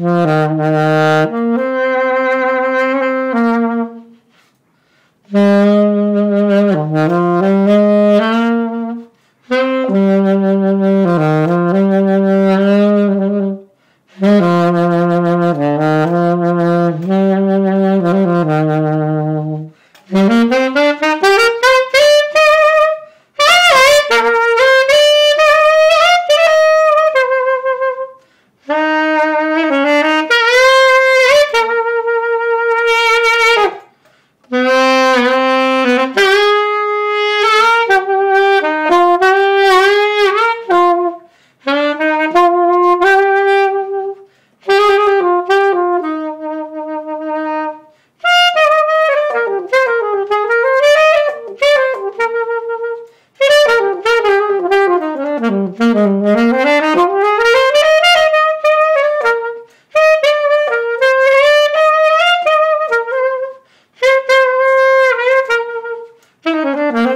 Mm-hmm. Mm-hmm.